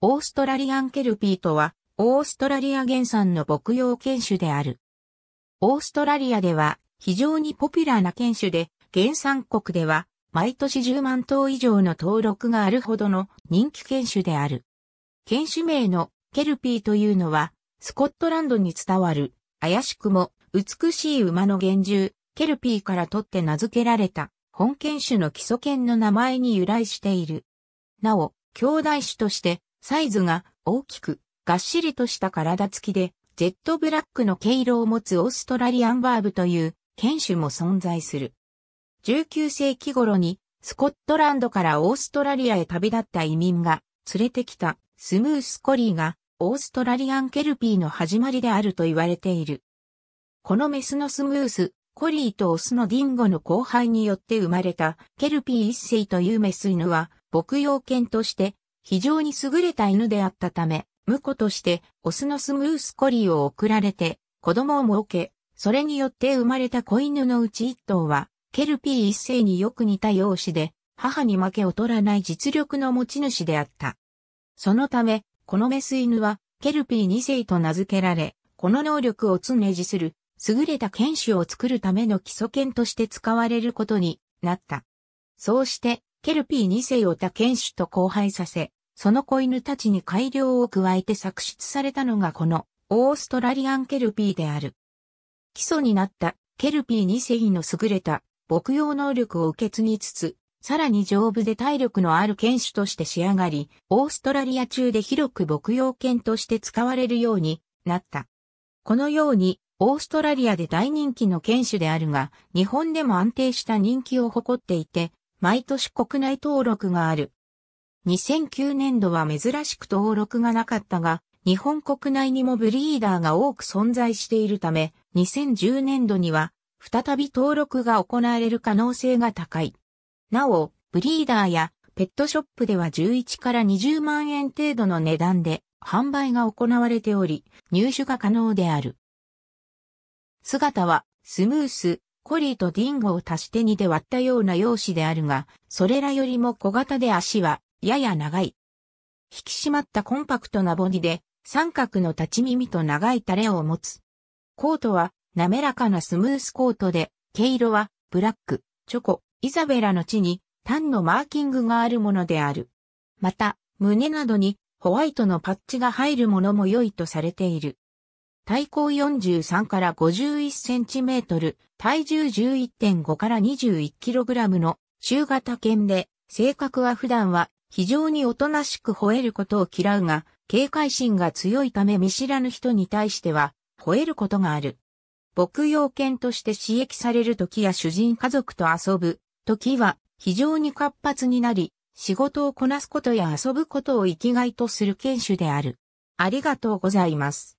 オーストラリアンケルピーとは、オーストラリア原産の牧羊犬種である。オーストラリアでは非常にポピュラーな犬種で、原産国では毎年10万頭以上の登録があるほどの人気犬種である。犬種名のケルピーというのは、スコットランドに伝わる、怪しくも美しい馬の幻獣、ケルピーから取って名付けられた、本犬種の基礎犬の名前に由来している。なお、兄弟種として、サイズが大きく、がっしりとした体つきで、ジェットブラックの毛色を持つオーストラリアンバーブという犬種も存在する。19世紀頃にスコットランドからオーストラリアへ旅立った移民が連れてきたスムースコリーがオーストラリアンケルピーの始まりであると言われている。このメスのスムース、コリーとオスのディンゴの交配によって生まれたケルピー一世というメス犬は牧羊犬として非常に優れた犬であったため、婿としてオスのスムースコリーを送られて子供を設け、それによって生まれた子犬のうち一頭はケルピー一世によく似た容姿で、母に負け劣らない実力の持ち主であった。そのため、このメス犬は、ケルピー二世と名付けられ、この能力を常持する、優れた犬種を作るための基礎犬として使われることになった。そうして、ケルピー二世を他犬種と交配させ、その子犬たちに改良を加えて作出されたのがこのオーストラリアンケルピーである。基礎になったケルピー二世の優れた牧羊能力を受け継ぎつつ、さらに丈夫で体力のある犬種として仕上がり、オーストラリア中で広く牧羊犬として使われるようになった。このように、オーストラリアで大人気の犬種であるが、日本でも安定した人気を誇っていて、毎年国内登録がある。2009年度は珍しく登録がなかったが、日本国内にもブリーダーが多く存在しているため、2010年度には再び登録が行われる可能性が高い。なお、ブリーダーやペットショップでは11から20万円程度の値段で販売が行われており、入手が可能である。姿はスムース、コリーとディンゴを足して2で割ったような容姿であるが、それらよりも小型で足はやや長い。引き締まったコンパクトなボディで三角の立ち耳と長いタレを持つ。コートは滑らかなスムースコートで、毛色はブラック、チョコ、イザベラの地に単のマーキングがあるものである。また、胸などにホワイトのパッチが入るものも良いとされている。体高43から51センチメートル、体重11.5から21キログラムの中型犬で、性格は普段は非常におとなしく吠えることを嫌うが、警戒心が強いため見知らぬ人に対しては吠えることがある。牧羊犬として刺激される時や主人家族と遊ぶ時は非常に活発になり、仕事をこなすことや遊ぶことを生きがいとする犬種である。ありがとうございます。